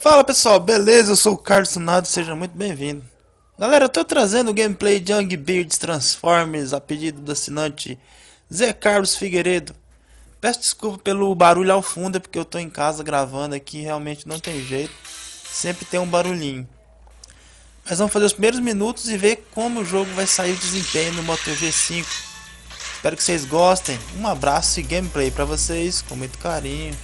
Fala pessoal, beleza? Eu sou o Carlos Nado, seja muito bem-vindo. Galera, eu tô trazendo o gameplay de Young Beards Transformers a pedido do assinante Zé Carlos Figueiredo. Peço desculpa pelo barulho ao fundo, é porque eu tô em casa gravando aqui, realmente não tem jeito. Sempre tem um barulhinho. Mas vamos fazer os primeiros minutos e ver como o jogo vai sair o desempenho no Moto G5. Espero que vocês gostem. Um abraço e gameplay para vocês, com muito carinho.